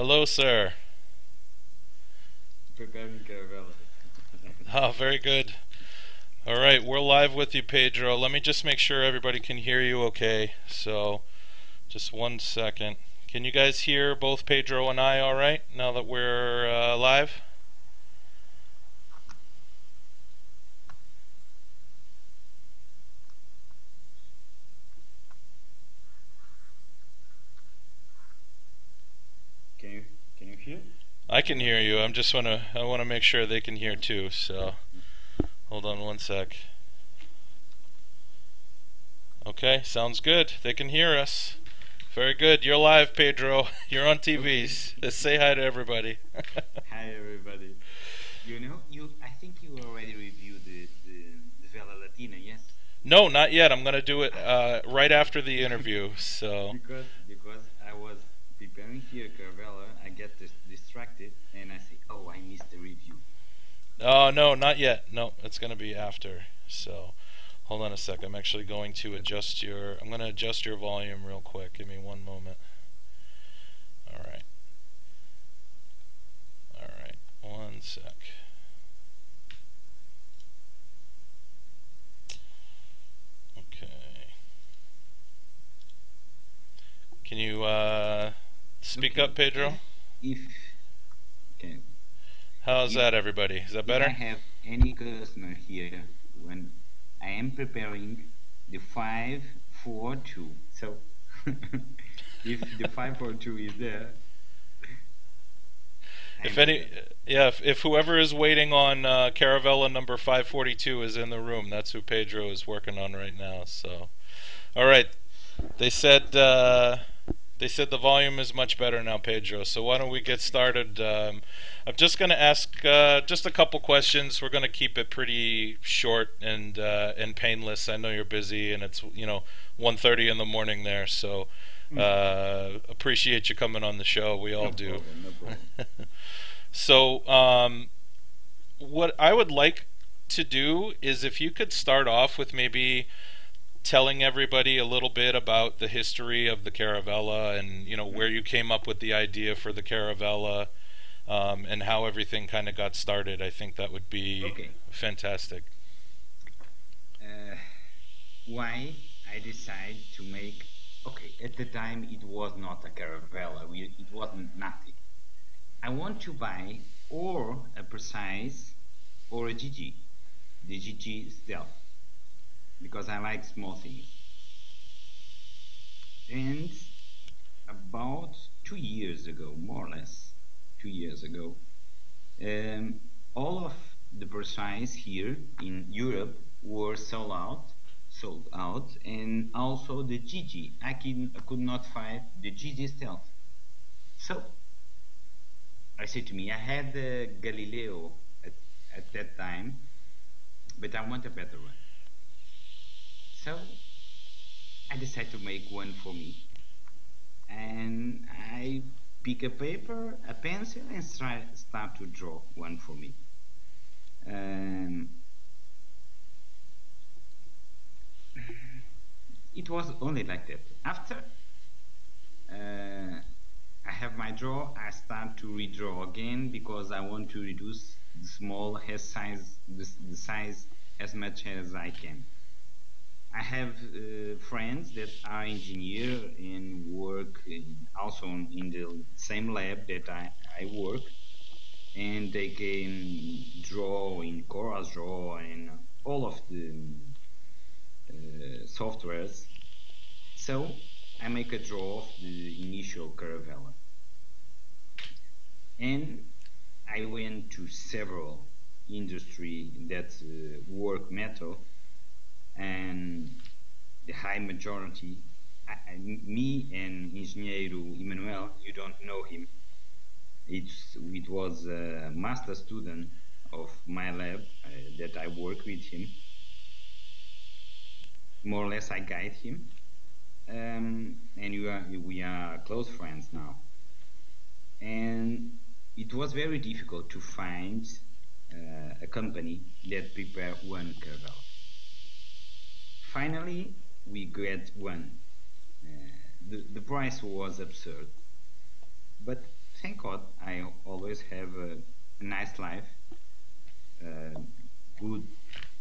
Hello, sir. Oh, very good. All right, we're live with you, Pedro. Let me just make sure everybody can hear you okay. So, just one second. Can you guys hear both Pedro and I all right now that we're uh, live? Can you can you hear? I can hear you. I'm just wanna I want to make sure they can hear too. So, hold on one sec. Okay, sounds good. They can hear us. Very good. You're live, Pedro. You're on TV. Let's say hi to everybody. Hi everybody. You know, you I think you already reviewed the the, the Vela Latina, yes? no, not yet. I'm gonna do it uh, right after the interview. So, Because because I was preparing here Caravela, I get dis- distracted and I say, oh, I missed the review. Oh no, not yet. No, it's gonna be after. So, hold on a sec. I'm actually going to adjust your. I'm gonna adjust your volume real quick. Give me one moment. All right. All right. One sec. Okay. Can you uh, speak Okay. up, Pedro? If How's If- that, everybody? Is that if better? I have any customer here when I am preparing the five four two. So if the five four two is there, If any, yeah, if, if whoever is waiting on uh, Caravela number 542 is in the room, that's who Pedro is working on right now. So, all right, they said uh, they said the volume is much better now, Pedro. So why don't we get started? Um, I'm just going to ask uh, just a couple questions. We're going to keep it pretty short and uh, and painless. I know you're busy, and it's you know 1:30 in the morning there. So. Uh, appreciate you coming on the show. We all no do. Problem, no problem. So, um, what I would like to do is if you could start off with maybe telling everybody a little bit about the history of the Caravela and you know where you came up with the idea for the Caravela um, and how everything kind of got started. I think that would be Okay. fantastic. uh, why I decide to make okay at the time it was not a caravella we, it wasn't nothing I want to buy or a precise or a GG the GG stealth because I like small things and about two years ago more or less two years ago um, all of the precise here in Europe were sold out, sold out, and also the GG. I could not find the GG stealth. So I said to me, I had the Galileo at, at that time, but I want a better one. So I decided to make one for me, and I pick a paper, a pencil, and try, start to draw one for me. Um, it was only like that. After uh, I have my draw, I start to redraw again because I want to reduce the small size, the, the size as much as I can. I have uh, friends that are engineer and work in, also in the same lab that I, I work, and they can draw in CorelDRAW and all of the uh, softwares. So I make a draw of the initial Caravela, and I went to several industry that uh, work metal and the high majority, I, I, me and Engenheiro Emmanuel, you don't know him. It's, it was a master student of my lab uh, that I work with him. More or less, I guide him, um, and we are we are close friends now. And it was very difficult to find uh, a company that prepare one kernel. Finally, we get one. Uh, the, the price was absurd, but thank God I always have a, a nice life, uh, good,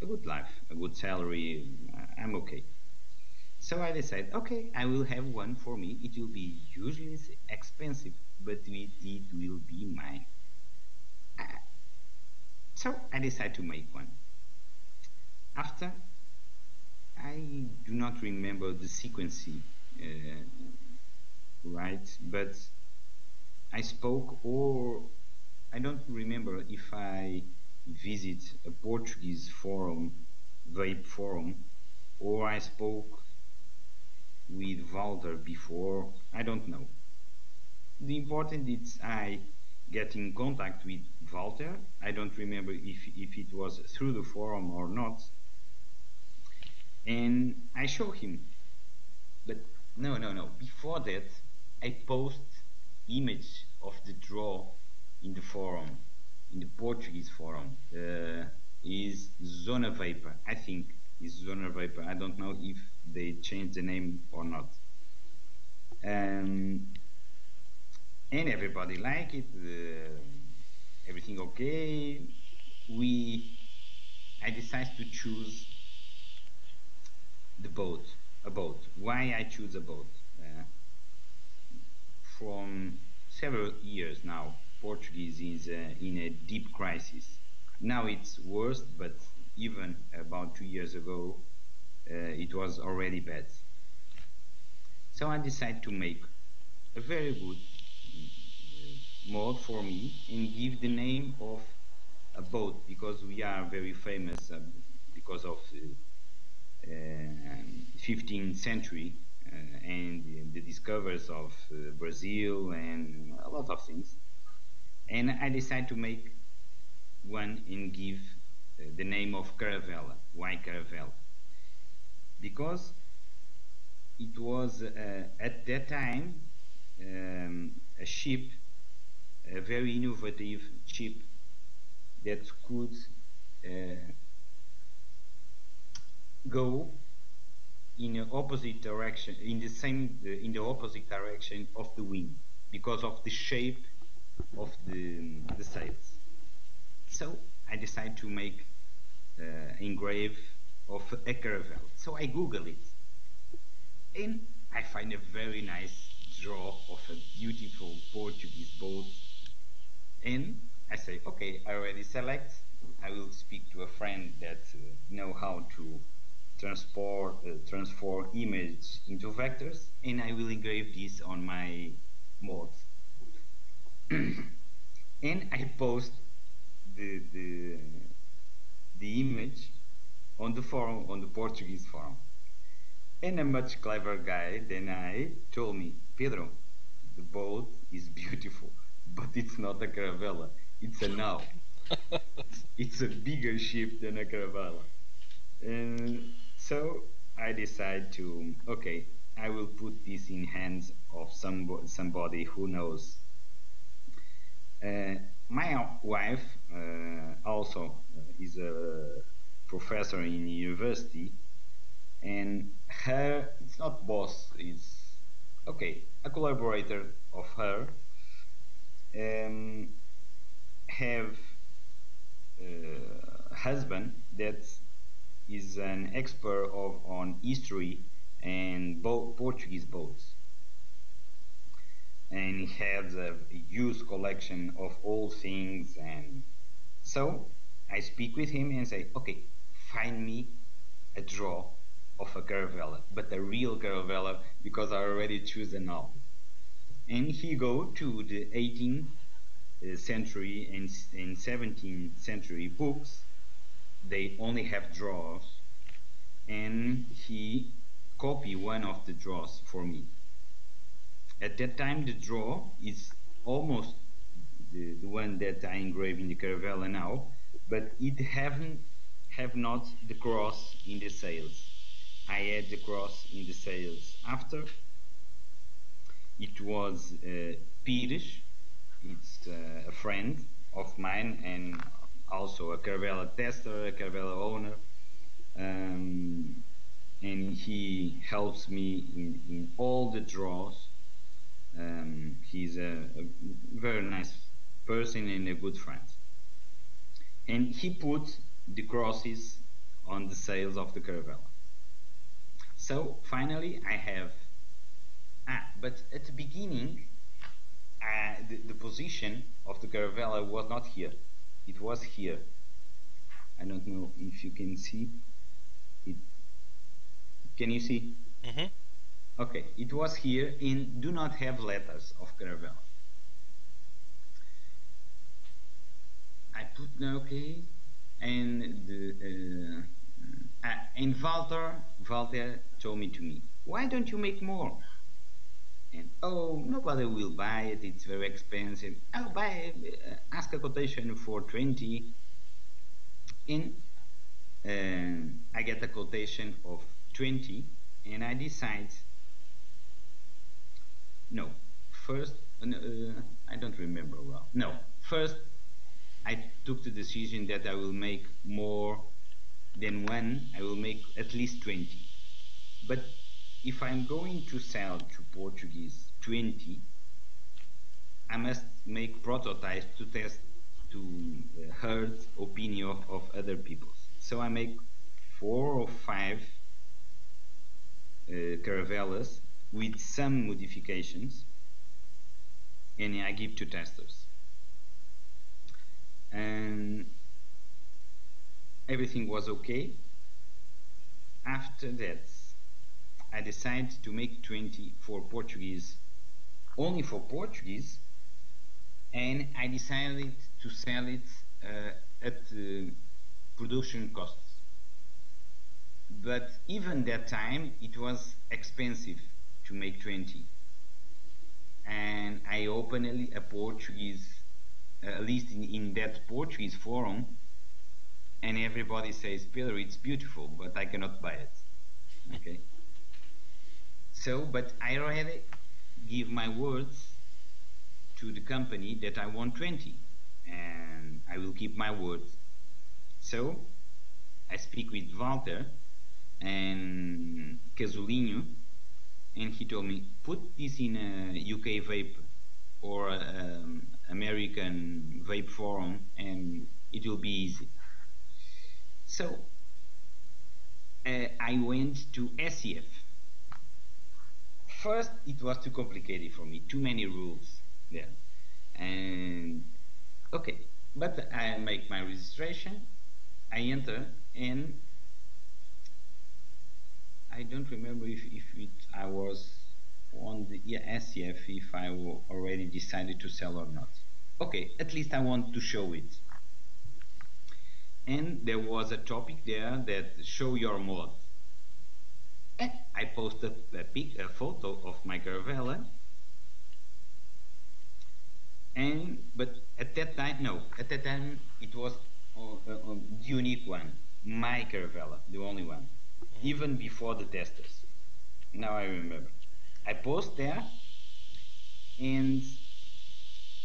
a good life, a good salary. I'm okay. So I decided, okay, I will have one for me. It will be usually expensive, but it, it will be mine. Uh, so I decided to make one. After, I do not remember the sequence, uh, right? But I spoke, or I don't remember if I visit a Portuguese forum, vape forum, or I spoke with Walter before. I don't know. The important is I get in contact with Walter. I don't remember if, if it was through the forum or not. And I show him. But no, no, no. Before that, I post image of the draw in the forum, in the Portuguese forum. Uh, is Zona Vapor. I think is Zona Vapor. I don't know if they changed the name or not. Um, and everybody like it. Uh, everything okay. We, I decided to choose the boat, a boat. Why I choose a boat? Uh, from several years now, Portuguese is uh, in a deep crisis. Now it's worse, but even about two years ago, uh, it was already bad. So I decided to make a very good uh, mod for me and give the name of a boat because we are very famous uh, because of uh, 15th century uh, and the, the discoveries of uh, Brazil and a lot of things. And I decided to make one and give the name of Caravela. Why Caravela? Because it was uh, at that time um, a ship, a very innovative ship that could uh, go in the opposite direction, in the same, uh, in the opposite direction of the wind, because of the shape of the, the sails. So I decided to make uh, engrave of a caravel. So I Google it, and I find a very nice draw of a beautiful Portuguese boat. And I say, okay, I already select. I will speak to a friend that uh, know how to transport uh, transform image into vectors, and I will engrave this on my mod. and I post the the the image on the forum, on the Portuguese forum. And a much clever guy than I told me, Pedro, the boat is beautiful, but it's not a caravella, it's a nau. it's a bigger ship than a caravella. And so I decide to, okay, I will put this in hands of some, somebody who knows. Uh, my wife uh, also is a professor in university, and her it's not boss, it's okay, a collaborator of her um, have a husband that is an expert of on history and Portuguese boats. And he has a huge collection of all things and so I speak with him and say okay find me a draw of a caravella but a real caravella because I already choose an nau and he go to the 18th uh, century and, and 17th century books they only have draws and he copy one of the draws for me. At that time the draw is almost the, the one that I engrave in the Caravela now but it haven't have not the cross in the sails. I add the cross in the sails after. It was uh, Pires it's uh, a friend of mine and also a Caravela tester, a Caravela owner um, and he helps me in, in all the draws um, he's a, a, very nice person and a good friend. And he put the crosses on the sails of the Caravela. So finally I have, ah, but at the beginning, uh, the, the position of the Caravela was not here. It was here. I don't know if you can see it. Can you see? Mm-hmm. Okay, it was here and do not have letters of Caravela. I put no okay, and the uh, uh, and Walter Walter told me to me, why don't you make more? And oh, nobody will buy it. It's very expensive. I'll buy. Uh, ask a quotation for twenty. And uh, I get a quotation of twenty, and I decide. No, first uh, I don't remember well. No, first I took the decision that I will make more than one, I will make at least 20. But if I'm going to sell to Portuguese 20, I must make prototypes to test to uh, heard opinion of, of other people. So I make four or five uh, caravellas with some modifications and I give to testers and everything was okay. After that, I decided to make 20 for Portuguese, only for Portuguese, and I decided to sell it uh, at uh, production costs. But even that time, it was expensive to make 20. And I opened a Portuguese uh, least in, in that Portuguese forum, and everybody says, Pedro, it's beautiful, but I cannot buy it. Okay. So, but I already give my words to the company that I want 20, and I will keep my word. So, I speak with Walter and Casulino, and he told me, put this in a UK vape or um, American Vape Forum and it will be easy. So uh, I went to ECF. First, it was too complicated for me, too many rules there. And okay, but I make my registration, I enter, and I don't remember if, if it, I was on the ECF if I already decided to sell or not. Okay, at least I want to show it. And there was a topic there that show your mod. And I posted a, pic, a photo of my Caravela. And but at that time, no, at that time it was uh, uh, the unique one, my Caravela, the only one, even before the testers. Now I remember. I post there and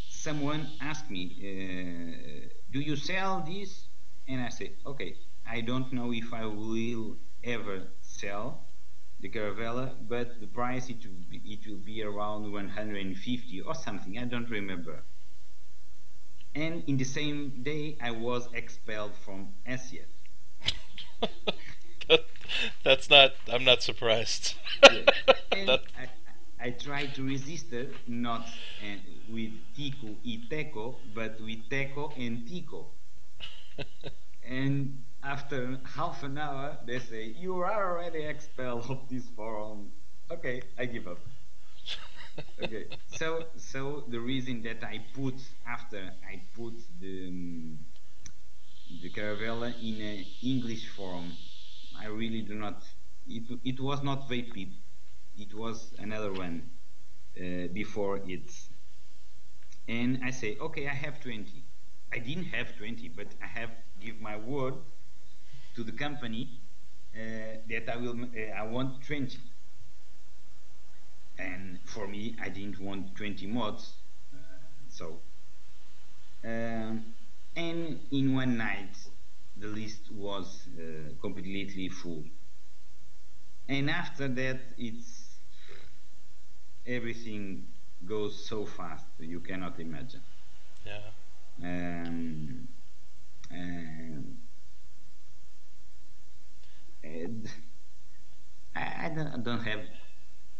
someone asked me, uh, do you sell this? And I say, okay, I don't know if I will ever sell the Caravela, but the price it will be, it will be around 150 or something, I don't remember. And in the same day, I was expelled from ECF. that's not. I'm not surprised. I, I tried to resist it, not uh, with Tico y Teco, but with Teco and Tico. and after half an hour, they say, You are already expelled of this forum. Okay, I give up. okay, so so the reason that I put after I put the um, the Caravela in an English forum I really do not. It, it was not Vapid. It was another one uh, before it. And I say, okay, I have 20. I didn't have 20, but I have give my word to the company uh, that I will. Uh, I want 20. And for me, I didn't want 20 mods. Uh, so, um, and in one night, the list was uh, completely full. And after that, it's everything goes so fast you cannot imagine. Yeah. Um, I, I, don't, I don't have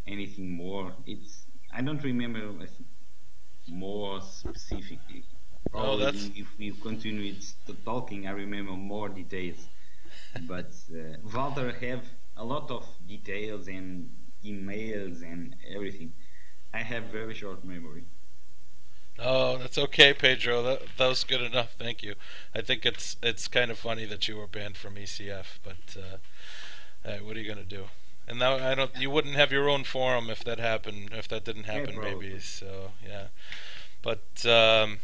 anything more. It's I don't remember more specifically. Probably oh, that's... if we continue talking, I remember more details. but uh, Walter have a lot of details and emails and everything. I have very short memory. Oh, that's okay, Pedro. That that was good enough. Thank you. I think it's it's kind of funny that you were banned from ECF, but uh, hey, what are you gonna do? And now I don't. You wouldn't have your own forum if that happened. If that didn't happen, yeah, maybe. So yeah. But um,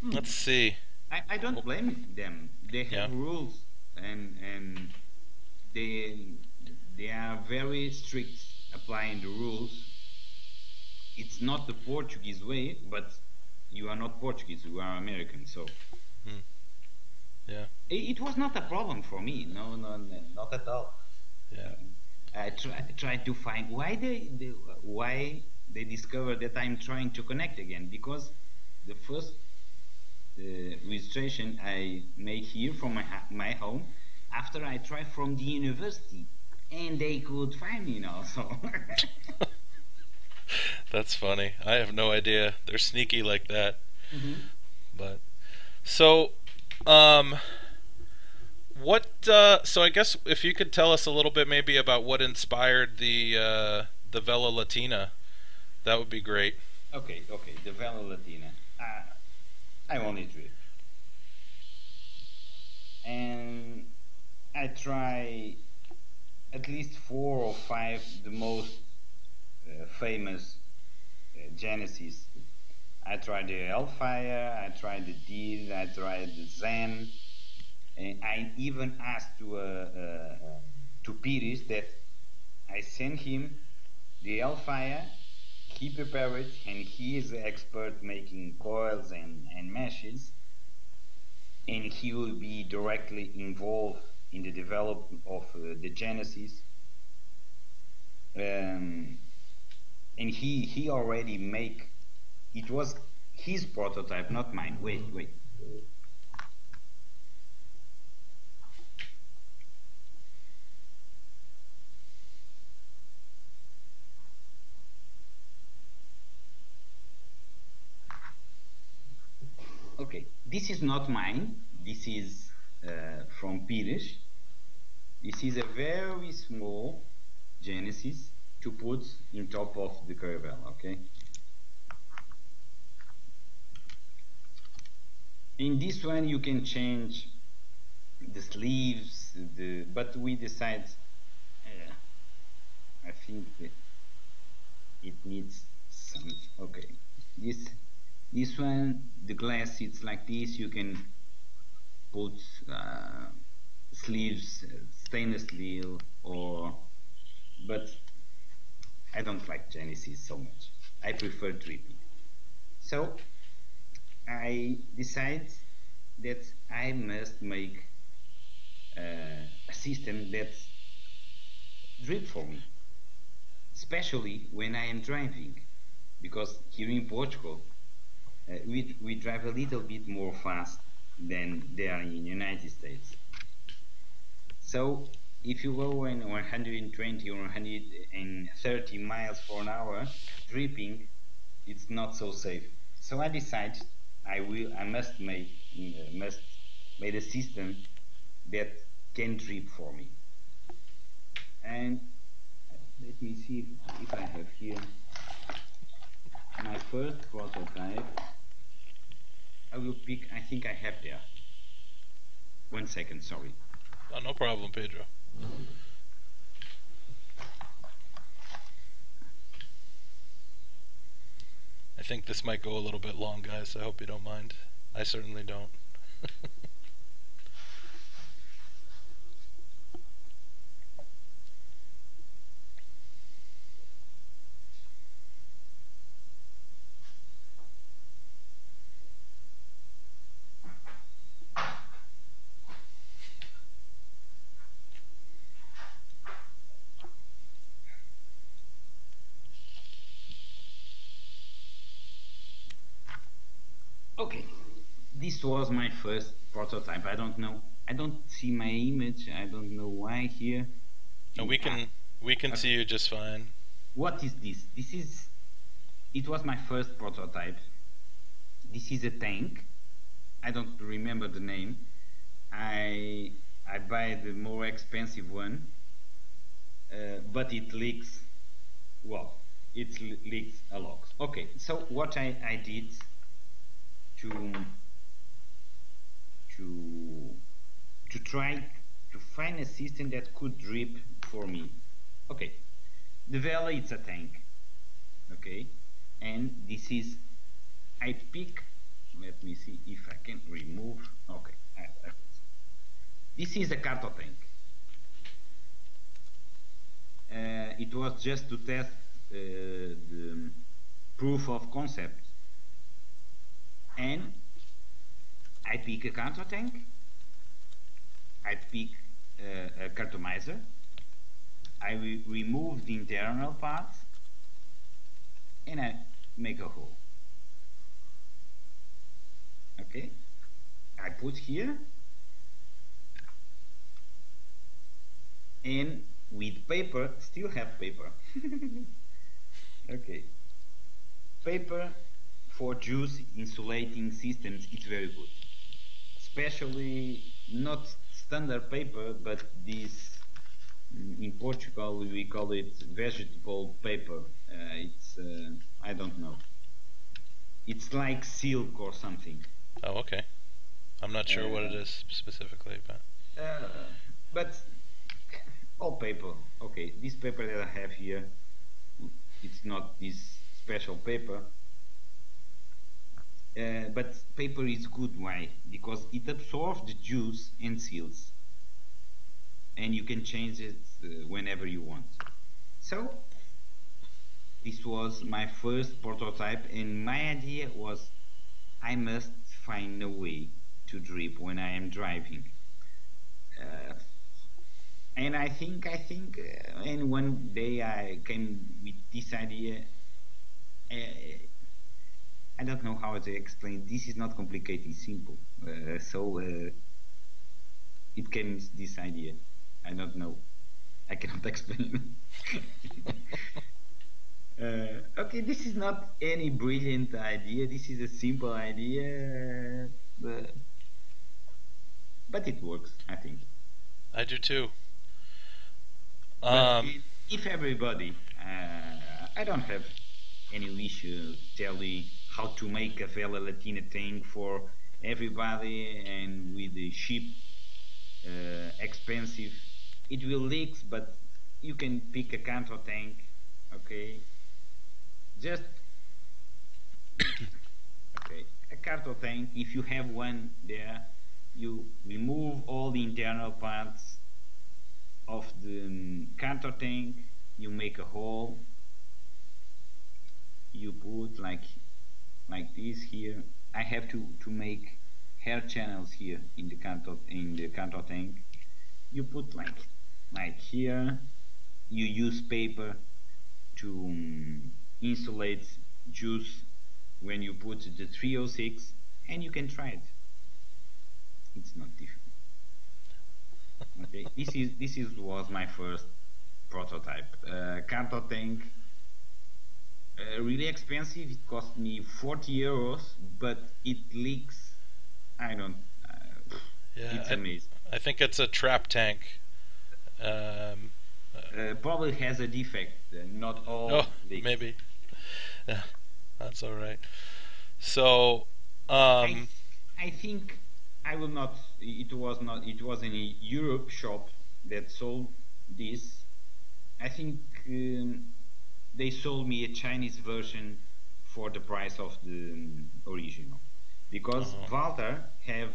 hmm. let's see. I, I don't blame them. They have yeah. rules, and and they they are very strict applying the rules. It's not the Portuguese way, but you are not Portuguese, you are American, so. Hmm. Yeah. It, it, was not a problem for me, no, no, no not at all. Yeah. I try, tried to find why they, they, why they discovered that I'm trying to connect again because the first uh, registration I make here from my my home after I tried from the university and they could find me now so That's funny. I have no idea. They're sneaky like that. Mm-hmm. But so, um, what? Uh, so I guess if you could tell us a little bit maybe about what inspired the uh, the Vela Latina, that would be great. Okay, okay. The Vela Latina. Uh, I only drip, and I try at least four or five the most famous uh, Genesis. I tried the Hellfire, I tried the Deed, I tried the Zen. And I even asked to uh, uh, to Pires that I sent him the Hellfire, he prepared it, and he is the expert making coils and, and meshes, and he will be directly involved in the development of uh, the Genesis. Um, and he he already make it was his prototype, not mine. Wait, wait. Okay, this is not mine. This is uh, from Pires. This is a very small Genesis to put in top of the caravel, okay? In this one you can change the sleeves, the, but we decide, uh, I think it needs some, okay. This, this one, the glass, it's like this, you can put uh, sleeves, stainless steel, or, but I don't like Genesis so much. I prefer dripping. So I decide that I must make uh, a system that drip for me, especially when I am driving, because here in Portugal uh, we we drive a little bit more fast than they are in United States. So if you go in 120 or 130 miles per hour dripping it's not so safe. So I decided I will I must make uh, must make a system that can drip for me. And let me see if, if I have here my first prototype. I will pick I think I have there. One second sorry. No problem Pedro I think this might go a little bit long, guys. I hope you don't mind. I certainly don't. was my first prototype. I don't know. I don't see my image. I don't know why here. And we can we can Okay. see you just fine. What is this? This is. It was my first prototype. This is a tank. I don't remember the name. I I buy the more expensive one, uh, but it leaks. Well, it leaks a lot. Okay, so what I, I did to to to try to find a system that could drip for me. Okay, the Vela it's a tank. Okay, and this is I pick. Let me see if I can remove. Okay, this is a carto tank. Uh, it was just to test uh, the proof of concept. And I pick a carto tank. I pick uh, a cartomizer. I re remove the internal parts and I make a hole. Okay, I put here and with paper, still have paper. okay, paper for juice insulating systems, is very good. Especially not standard paper, but this mm, in Portugal we call it vegetable paper. Uh, it's uh, I don't know. It's like silk or something. Oh, okay. I'm not sure what it Uh, specifically, but Uh, but all paper. Okay, this paper that I have here, it's not this special paper. Uh, but paper is good. Why? Because it absorbs the juice and seals, and you can change it uh, whenever you want. So this was my first prototype, and my idea was I must find a way to drip when I am driving. Uh, and I think I think uh, and one day I came with this idea. Uh, I don't know how to explain. This is not complicated. It's simple. Uh, so uh, it came with this idea. I don't know. I cannot explain. uh, okay, this is not any brilliant idea. This is a simple idea, but, but it works. I think. I do too. Um, if everybody, uh, I don't have any issue telling how to make a Vela Latina tank for everybody and with the cheap, uh, expensive. It will leak, but you can pick a carto tank, okay? Just okay, a carto tank. If you have one there, you remove all the internal parts of the um, carto tank, you make a hole, you put like like this here. I have to, to make hair channels here in the carto in the carto tank. You put like like here. You use paper to um, insulate juice when you put the 306 and you can try it. It's not difficult. Okay, this is this is was my first prototype. Uh, carto tank, uh, really expensive. It cost me 40 euros, but it leaks. I don't. Uh, yeah, it's I, amazing. I think it's a trap tank. Um, Uh, probably has a defect. Uh, not all. oh, leaks. maybe. Yeah, that's all right. So, I, um, I think I will not. It was not. It was in a Europe shop that sold this. I think um, they sold me a Chinese version for the price of the um, original, because Uh-huh. Walter have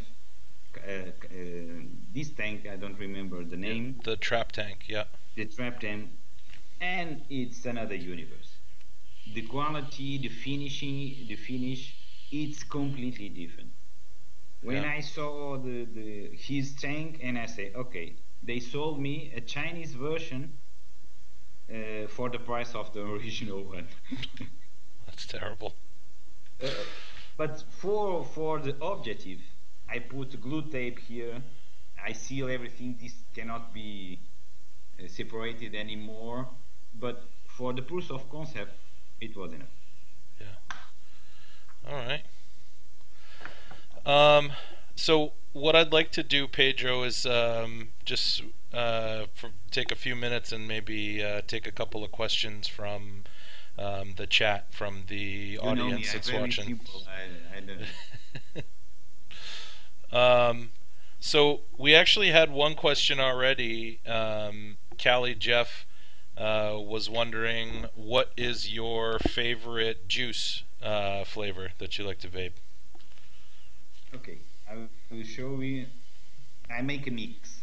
uh, uh, this tank. I don't remember the name. the trap tank. Yeah. The trap tank, and it's another universe. The quality, the finishing, the finish, it's completely different. When Yeah. I saw the, the his tank and I say, okay, they sold me a Chinese version uh, for the price of the original one. That's terrible. Uh, but for for the objective, I put glue tape here. I seal everything. This cannot be uh, separated anymore. But for the proof of concept, it was enough. Yeah. All right. Um, so what I'd like to do, Pedro, is um, just uh, for, take a few minutes and maybe uh, take a couple of questions from um, the chat from the You audience me, that's watching. I, I. Um, so we actually had one question already. Um, Callie Jeff uh, was wondering what is your favorite juice uh, flavor that you like to vape? Okay, I will show you. I make a mix.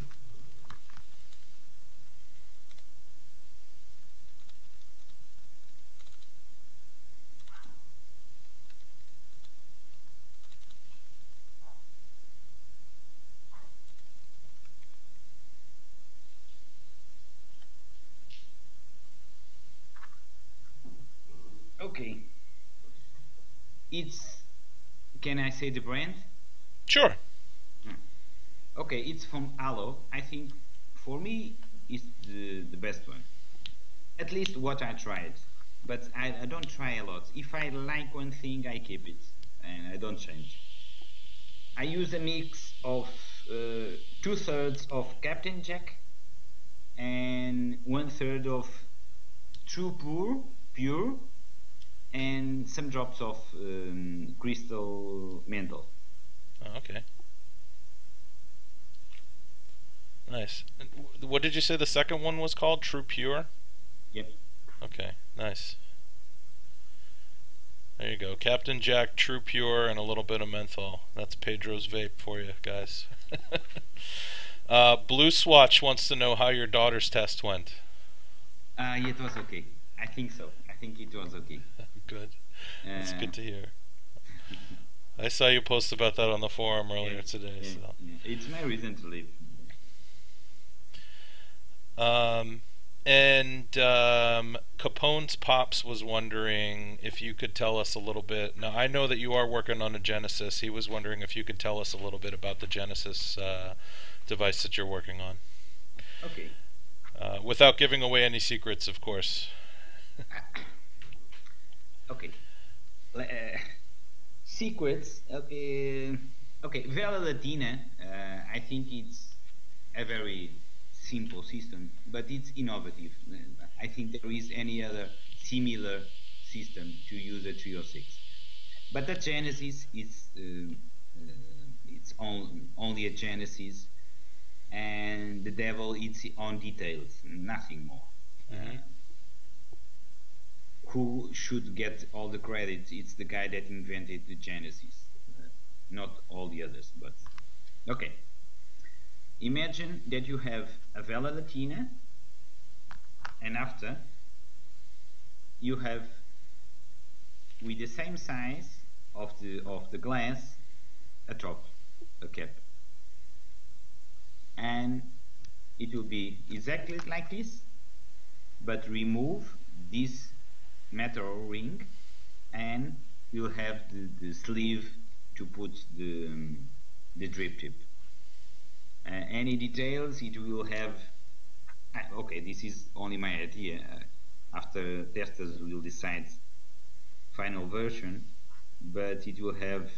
Okay. It's. Can I say the brand? Sure. Okay, it's from Aloe. I think for me it's the, the best one. At least what I tried. But I, I don't try a lot. If I like one thing, I keep it and I don't change. I use a mix of uh, two thirds of Captain Jack and one third of True Pure, pure and some drops of um, crystal menthol. Oh, okay. Nice. What did you say the second one was called? True Pure? Yep. Okay, nice. There you go. Captain Jack, True Pure, and a little bit of menthol. That's Pedro's vape for you guys. uh, Blue Swatch wants to know how your daughter's test went. Uh, it was okay. I think so. I think it was okay. Good. That's Uh, good to hear. I saw you post about that on the forum earlier yeah, today. yeah, So. yeah. It's my reason to live. Um, and um, Capone's Pops was wondering if you could tell us a little bit. Now, I know that you are working on a Genesis. He was wondering if you could tell us a little bit about the Genesis uh, device that you're working on. Okay. Uh, without giving away any secrets, of course. Okay. Uh, secrets. Okay. Okay. Vela Latina. Uh, I think it's a very simple system, but it's innovative. I think there is any other similar system to use a 306. But the Genesis is uh, uh, it's on, only a Genesis, and the devil it's on details, nothing more. Mhm. Uh, who should get all the credit? It's the guy that invented the Genesis, not all the others. But okay, imagine that you have a Vela Latina, and after you have with the same size of the of the glass a top, a cap, and it will be exactly like this, but remove this metal ring and you'll have the, the sleeve to put the, um, the drip tip. Uh, any details? It will have, ah, okay this is only my idea, uh, after testers will decide final version, but it will have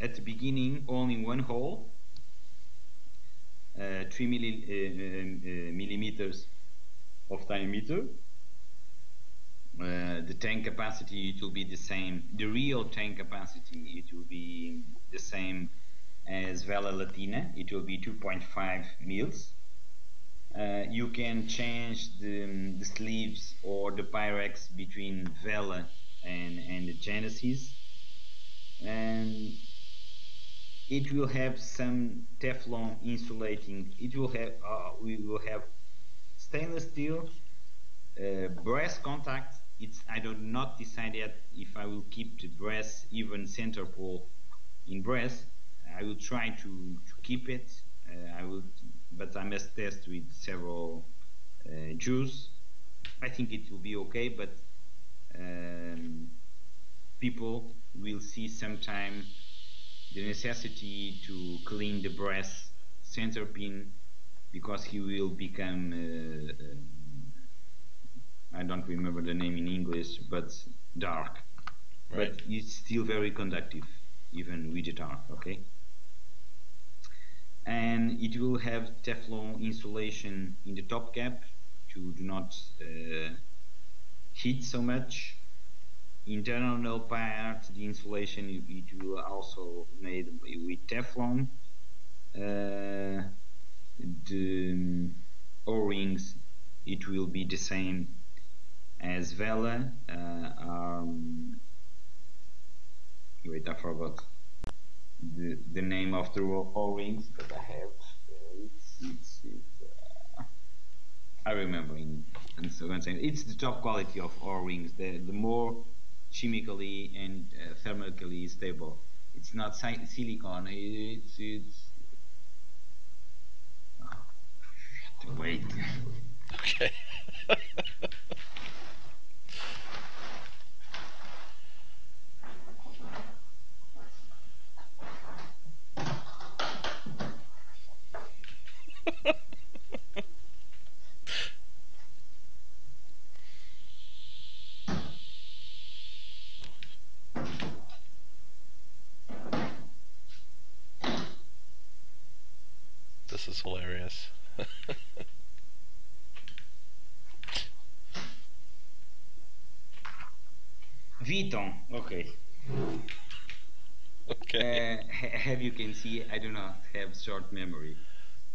at the beginning only one hole, uh, 3 milli, uh, um, uh, millimeters of diameter uh, the tank capacity it will be the same. The real tank capacity it will be the same as Vela Latina. It will be 2.5 mils. Uh, you can change the, um, the sleeves or the Pyrex between Vela and, and the Genesis. And it will have some Teflon insulating. It will have uh, we will have stainless steel uh, brass contact it's I do not decide yet if I will keep the brass even center pole in brass I will try to, to keep it. Uh, I will but I must test with several uh, Jews. I think it will be okay but um, people will see sometime the necessity to clean the brass center pin because he will become uh, uh, I don't remember the name in English but dark. Right. but it's still very conductive even with the dark okay? And it will have Teflon insulation in the top cap to do not uh, heat so much. Internal part the insulation it, will also made with Teflon. Uh, the o-rings it will be the same as well uh, um, wait I forgot the, the name of the o-rings that I have. It's, it's, it's uh, I remember in, in so I'm saying it's the top quality of o-rings the, the more chemically and uh, thermically stable. It's not si- silicone. It's it's oh, wait. Okay. this is hilarious. Viton okay okay. Have you can see I do not have short memory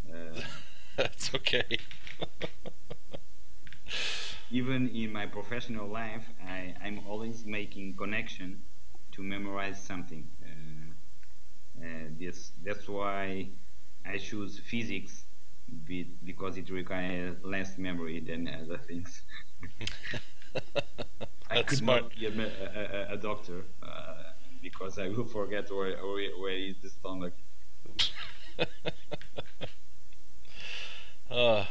uh, That's okay. even in my professional life, I, I'm always making connection to memorize something. Uh, uh, this, that's why I choose physics be, because it requires less memory than other things. I That's could smart. not be a, a, a, a doctor uh, because I will forget where, where, where is the stomach. uh,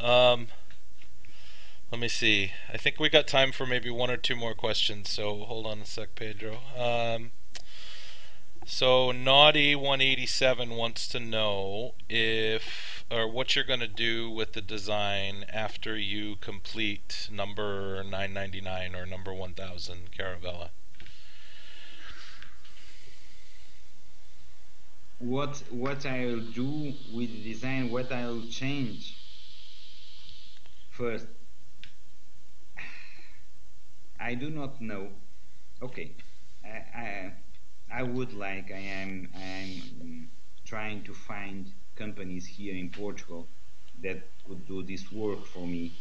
um, let me see. I think we got time for maybe one or two more questions. So hold on a sec, Pedro. Um, so Naughty 187 wants to know if or what you're going to do with the design after you complete number 999 or number 1000 Caravela. What what I'll do with design, what I'll change first. I do not know. Okay, I I, I would like I am I am trying to find companies here in Portugal that could do this work for me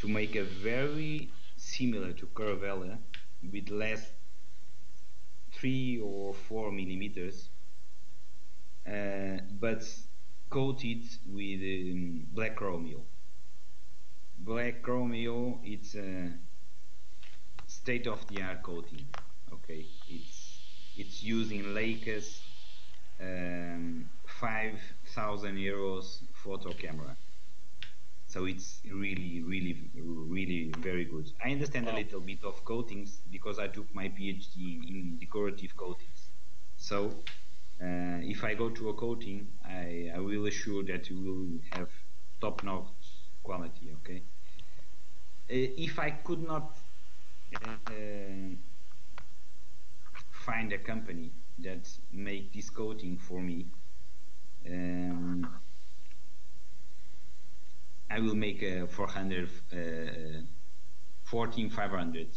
to make a very similar to Caravela with less three or four millimeters but coated with um, black chromio. Black chromio, it's a state-of-the-art coating. Okay, it's it's using Leicas um, 5,000 euros photo camera. So it's really, really, really very good. I understand a little bit of coatings because I took my PhD in decorative coatings. So uh, if I go to a coating, I, I will assure that you will have top-notch quality. Okay. Uh, if I could not uh, find a company that make this coating for me, um, I will make a 400, uh, 14500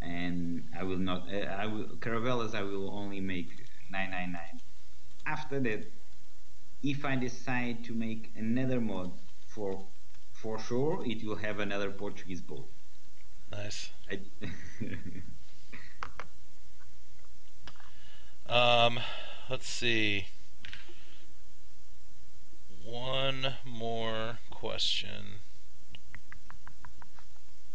and I will not, uh, I will, Caravelas I will only make 999. After that, if I decide to make another mod for, for sure, it will have another Portuguese boat. Nice. I, Um, let's see. One more question.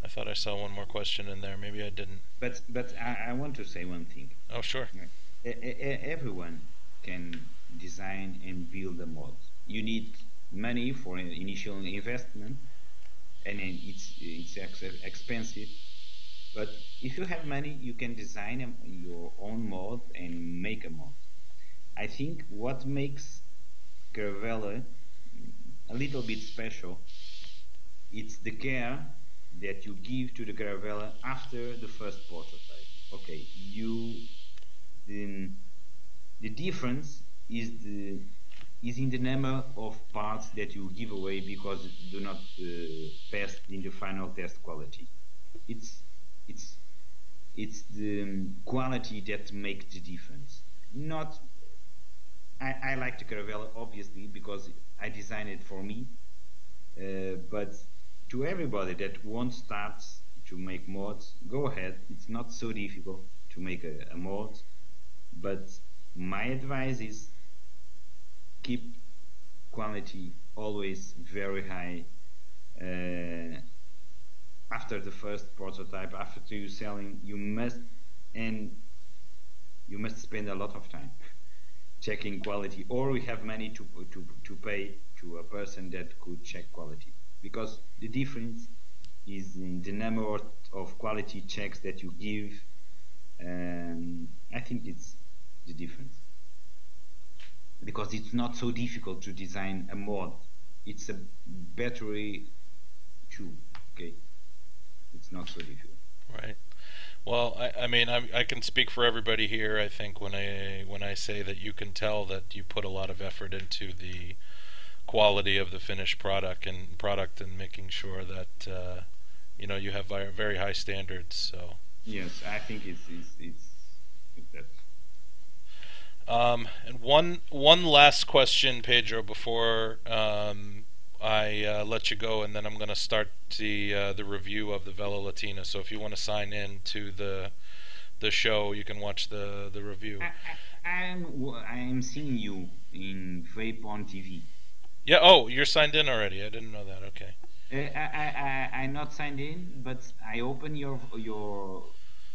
I thought I saw one more question in there. Maybe I didn't. but but I, I want to say one thing. Oh, sure. E- everyone can design and build a mod. You need money for an initial investment, and it's it's ex- expensive. But if you have money, you can design a, your own mod and make a mod. I think what makes Caravela a little bit special, it's the care that you give to the Caravela after the first prototype. Okay, you the, the difference is the is in the number of parts that you give away because do not uh, pass in the final test quality. It's it's it's the quality that makes the difference. Not I, I like the Caravela obviously because I designed it for me, uh, but to everybody that wants start to make mods, go ahead. It's not so difficult to make a, a mod, but my advice is keep quality always very high uh, after the first prototype after you selling you must and you must spend a lot of time checking quality or we have money to, to, to pay to a person that could check quality. Because the difference is in the number of quality checks that you give um, I think it's the difference because it's not so difficult to design a mod. It's a battery tube. Okay, it's not so difficult. Right. Well, I, I mean, I, I can speak for everybody here. I think when I when I say that you can tell that you put a lot of effort into the quality of the finished product and product and making sure that uh, you know you have very high standards. So yes, I think it's it's, it's, it's that um, and one one last question, Pedro, before um, I uh, let you go, and then I'm going to start the uh, the review of the Vela Latina. So if you want to sign in to the the show, you can watch the the review. I, am I'm, I'm seeing you in Vape on TV. Yeah. Oh, you're signed in already. I didn't know that. Okay. Uh, I, I, I, I'm not signed in, but I open your your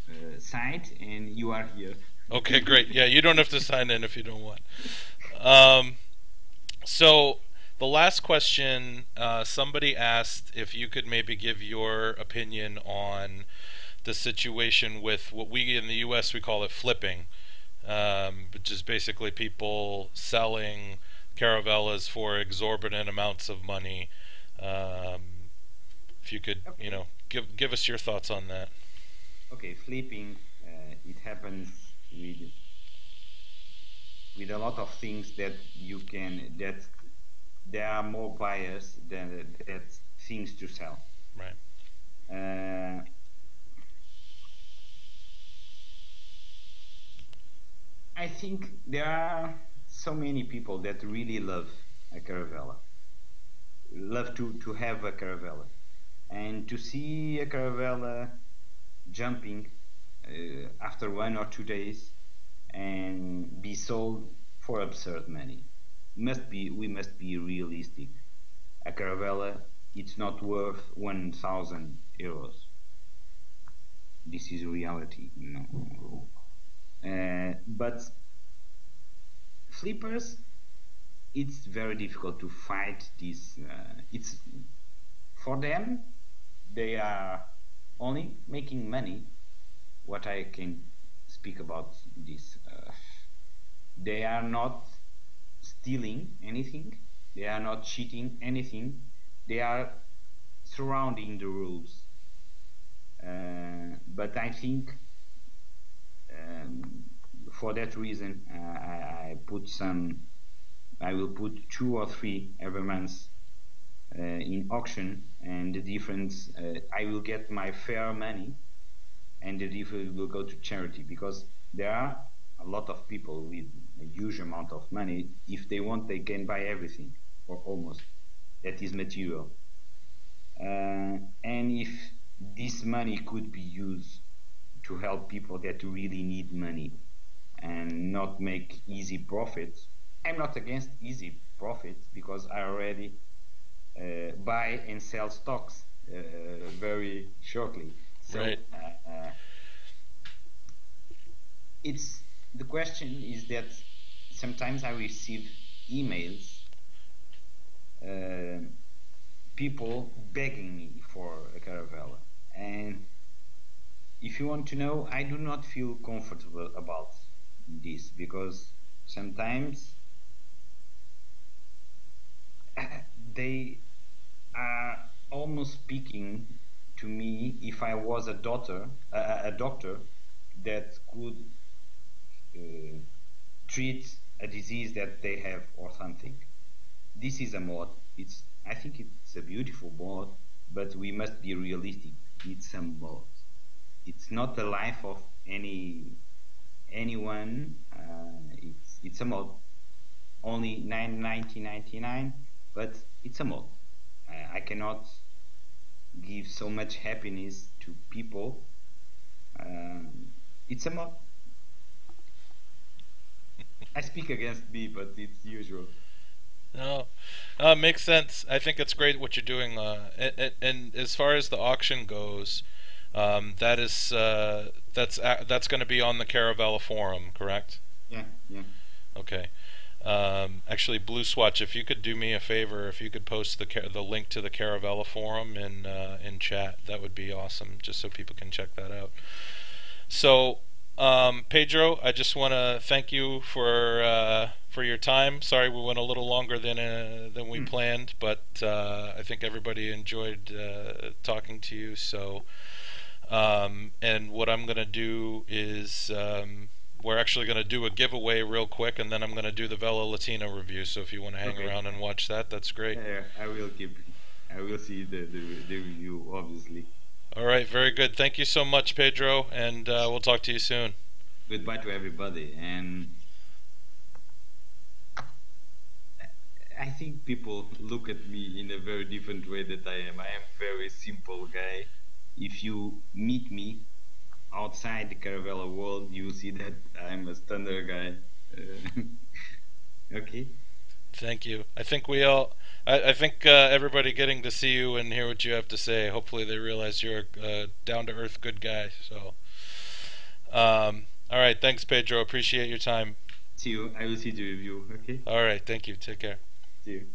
uh, site and you are here. Okay, great. Yeah, you don't have to sign in if you don't want. Um, so the last question, uh, somebody asked if you could maybe give your opinion on the situation with what we in the U.S. we call it flipping, um, which is basically people selling caravelas for exorbitant amounts of money. Um, if you could, you know, give give us your thoughts on that. Okay, flipping. Uh, it happens with with a lot of things that you can that there are more buyers than that things to sell. Right. Uh, I think there are so many people that really love a Caravela, love to, to have a Caravela, and to see a Caravela jumping after one or two days and be sold for absurd money. Must be we must be realistic. A Caravela it's not worth one thousand euros. This is reality, know. Uh, but flippers, it's very difficult to fight this. Uh, it's for them, they are only making money what I can speak about this. Uh, they are not stealing anything. They are not cheating anything. They are surrounding the rules. Uh, but I think um, for that reason uh, I, I, put some. I will put two or three every month uh, in auction, and the difference uh, I will get my fair money and the difference will go to charity because there are a lot of people with a huge amount of money. If they want, they can buy everything or almost that is material. Uh, and if this money could be used to help people that really need money and not make easy profits, I'm not against easy profits because I already uh, buy and sell stocks uh, very shortly. So, right. Uh, it's the question is that sometimes I receive emails, uh, people begging me for a Caravela, and if you want to know, I do not feel comfortable about this because sometimes they are almost speaking to me if I was a doctor, a, a doctor that could uh, treat a disease that they have or something. This is a mod. It's I think it's a beautiful mod, but we must be realistic. It's a mod. It's not the life of any anyone. Uh, it's it's a mod. Only nine ninety ninety nine, but it's a mod. Uh, I cannot give so much happiness to people. Um, it's a mod. I speak against me, but it's usual. No, uh, makes sense. I think it's great what you're doing. Uh, and, and as far as the auction goes, um, that is uh, that's uh, that's going to be on the Caravela forum, correct? Yeah, yeah. Okay. Um, actually, Blue Swatch, if you could do me a favor, if you could post the the link to the Caravela forum in uh, in chat, that would be awesome, just so people can check that out. So, um, Pedro, I just want to thank you for uh, for your time. Sorry we went a little longer than uh, than we mm. planned, but uh, I think everybody enjoyed uh, talking to you. So, um, and what I'm gonna do is. Um, we're actually going to do a giveaway real quick, and then I'm going to do the Vela Latina review. So if you want to hang okay. around and watch that, that's great. Yeah, I will keep. I will see the, the, the review, obviously. All right, very good. Thank you so much, Pedro, and uh, we'll talk to you soon. Goodbye to everybody, and I think people look at me in a very different way that I am. I am very simple guy. If you meet me, outside the Caravela world, you see that I'm a standard guy. Uh, okay. Thank you. I think we all. I, I think uh, everybody getting to see you and hear what you have to say. Hopefully, they realize you're a down to earth good guy. So, um, all right. Thanks, Pedro. Appreciate your time. See you. I will see the review. Okay. All right. Thank you. Take care. See you.